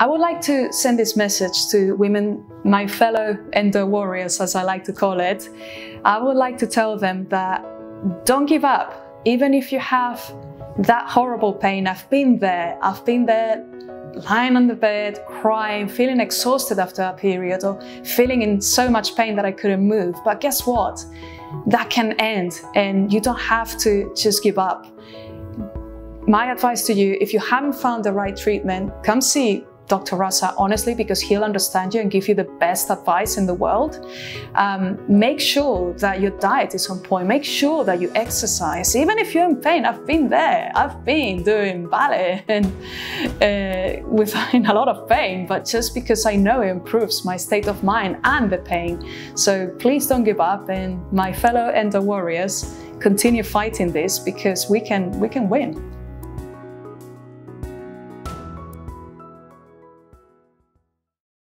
I would like to send this message to women, my fellow endo warriors, as I like to call it. I would like to tell them that don't give up, even if you have that horrible pain. I've been there. I've been there lying on the bed, crying, feeling exhausted after a period, or feeling in so much pain that I couldn't move. But guess what? That can end, and you don't have to just give up. My advice to you if you haven't found the right treatment, come see Dr. Raza honestly because he'll understand you and give you the best advice in the world. Um, make sure that your diet is on point. Make sure that you exercise. Even if you're in pain, I've been there. I've been doing ballet and uh, with in a lot of pain, but just because I know it improves my state of mind and the pain. So please don't give up. And my fellow endo warriors, continue fighting this because we can we can win.